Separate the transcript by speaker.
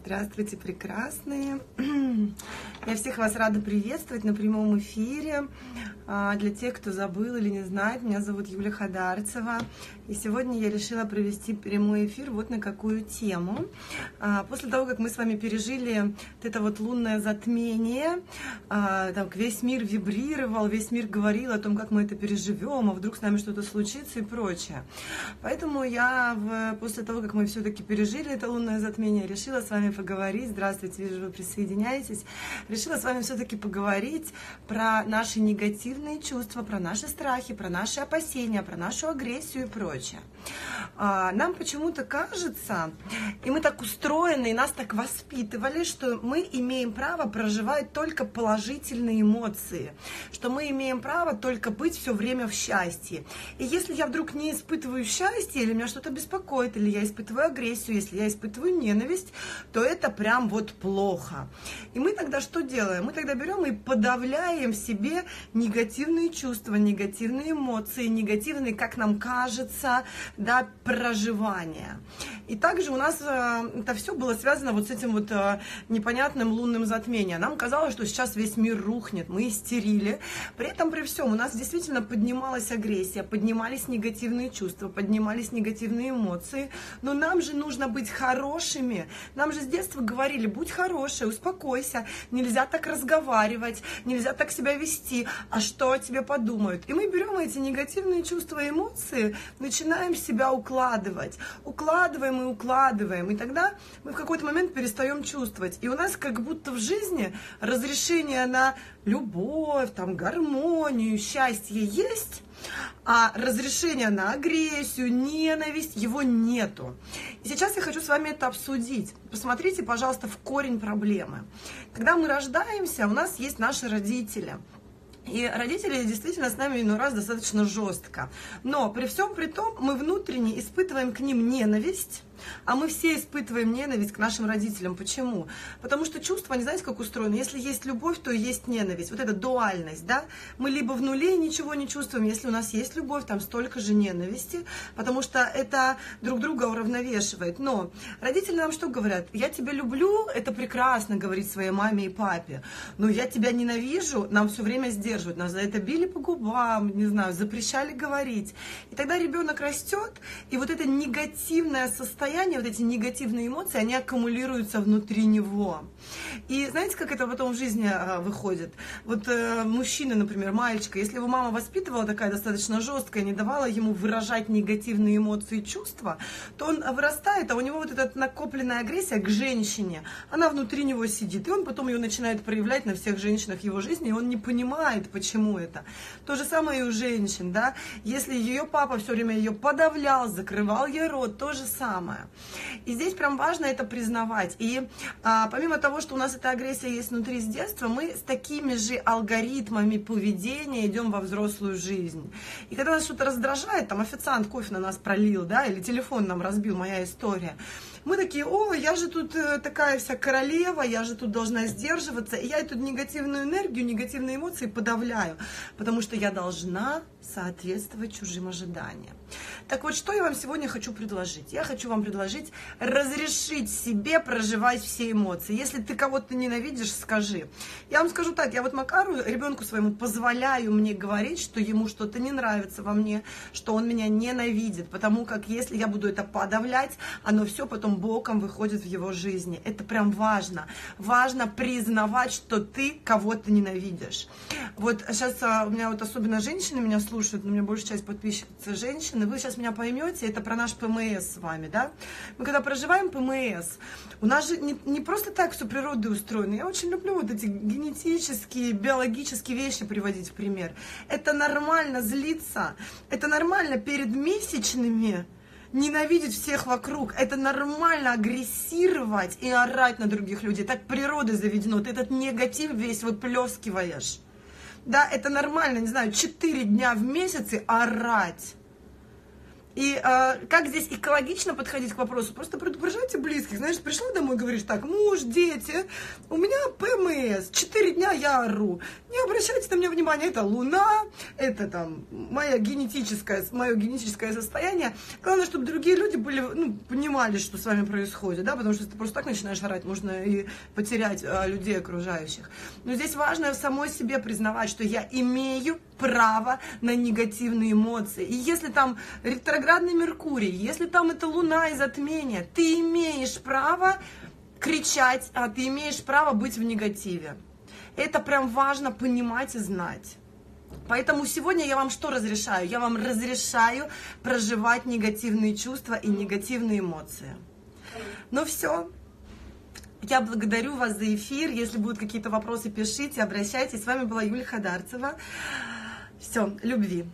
Speaker 1: Здравствуйте, прекрасные! Я всех вас рада приветствовать на прямом эфире. А, для тех, кто забыл или не знает, меня зовут Юлия Хадарцева. И сегодня я решила провести прямой эфир вот на какую тему. А, после того, как мы с вами пережили вот это вот лунное затмение, а, там весь мир вибрировал, весь мир говорил о том, как мы это переживем, а вдруг с нами что-то случится и прочее. Поэтому я после того, как мы все-таки пережили это лунное затмение, решила с вами поговорить. Здравствуйте, вижу, вы присоединяетесь. Решила с вами все-таки поговорить про наши негативные чувства, про наши страхи, про наши опасения, про нашу агрессию и прочее. А, нам почему-то кажется, и мы так устроены, и нас так воспитывали, что мы имеем право проживать только положительные эмоции, что мы имеем право только быть все время в счастье. И если я вдруг не испытываю счастье, или меня что-то беспокоит, или я испытываю агрессию, если я испытываю ненависть, то это прям вот плохо. И мы тогда что делаем? Мы тогда берем и подавляем в себе негативные чувства, негативные эмоции, негативные, как нам кажется, да, проживания. И также у нас э, это все было связано вот с этим вот э, непонятным лунным затмением. Нам казалось, что сейчас весь мир рухнет, мы истерили. При этом, при всем, у нас действительно поднималась агрессия, поднимались негативные чувства, поднимались негативные эмоции. Но нам же нужно быть хорошими. Нам же с детства говорили, будь хорошей, успокойся, нельзя так разговаривать, нельзя так себя вести, а что о тебе подумают. И мы берем эти негативные чувства и эмоции, начинаем себя укладывать, укладываем и укладываем, и тогда мы в какой-то момент перестаем чувствовать. И у нас как будто в жизни разрешение на любовь, там, гармонию, счастье есть, а разрешения на агрессию, ненависть, его нету. И сейчас я хочу с вами это обсудить. Посмотрите, пожалуйста, в корень проблемы. Когда мы рождаемся, у нас есть наши родители – и родители действительно с нами иной раз достаточно жестко. Но при всем при том мы внутренне испытываем к ним ненависть, а мы все испытываем ненависть к нашим родителям. Почему? Потому что чувства, не знаете, как устроены. Если есть любовь, то есть ненависть. Вот эта дуальность, да? Мы либо в нуле ничего не чувствуем, если у нас есть любовь, там столько же ненависти, потому что это друг друга уравновешивает. Но родители нам что говорят? Я тебя люблю, это прекрасно говорить своей маме и папе, но я тебя ненавижу, нам все время сдерживают, нас за это били по губам, не знаю, запрещали говорить. И тогда ребенок растет, и вот это негативное состояние состояние, вот эти негативные эмоции, они аккумулируются внутри него. И знаете, как это потом в жизни а, выходит? Вот э, мужчина, например, мальчика, если его мама воспитывала такая достаточно жесткая, не давала ему выражать негативные эмоции и чувства, то он вырастает, а у него вот эта накопленная агрессия к женщине, она внутри него сидит, и он потом ее начинает проявлять на всех женщинах его жизни, и он не понимает, почему это. То же самое и у женщин, да, если ее папа все время ее подавлял, закрывал ей рот, то же самое. И здесь прям важно это признавать. И а, помимо того, что у нас эта агрессия есть внутри с детства, мы с такими же алгоритмами поведения идем во взрослую жизнь. И когда нас что-то раздражает, там официант кофе на нас пролил, да, или телефон нам разбил, моя история, мы такие, о, я же тут э, такая вся королева, я же тут должна сдерживаться, и я эту негативную энергию, негативные эмоции подавляю, потому что я должна соответствовать чужим ожиданиям. Так вот, что я вам сегодня хочу предложить? Я хочу вам предложить разрешить себе проживать все эмоции. Если ты кого-то ненавидишь, скажи. Я вам скажу так, я вот Макару, ребенку своему, позволяю мне говорить, что ему что-то не нравится во мне, что он меня ненавидит, потому как если я буду это подавлять, оно все потом боком выходит в его жизни. Это прям важно. Важно признавать, что ты кого-то ненавидишь. Вот сейчас а, у меня вот особенно женщины меня слушают, но у меня большая часть подписчиков женщины, вы сейчас меня поймете, это про наш ПМС с вами, да? Мы когда проживаем ПМС, у нас же не, не просто так все природой устроено. Я очень люблю вот эти генетические, биологические вещи приводить в пример. Это нормально злиться, это нормально перед месячными ненавидеть всех вокруг. Это нормально агрессировать и орать на других людей. Так природой заведено. Ты этот негатив весь выплескиваешь. Да, это нормально, не знаю, 4 дня в месяц и орать. И э, как здесь экологично подходить к вопросу? Просто предупреждайте близких. Знаешь, пришла домой, говоришь так, муж, дети, у меня ПМС, 4 дня я ору. Не обращайте на меня внимания, это луна, это там моя генетическое, мое генетическое состояние. Главное, чтобы другие люди были, ну, понимали, что с вами происходит, да, потому что ты просто так начинаешь орать, можно и потерять э, людей окружающих. Но здесь важно самой себе признавать, что я имею право на негативные эмоции. И если там ретроградный Меркурий, если там это Луна и затмение, ты имеешь право кричать, а ты имеешь право быть в негативе. Это прям важно понимать и знать. Поэтому сегодня я вам что разрешаю? Я вам разрешаю проживать негативные чувства и негативные эмоции. Ну все. Я благодарю вас за эфир. Если будут какие-то вопросы, пишите, обращайтесь. С вами была Юлия Хадарцева. Все, любви.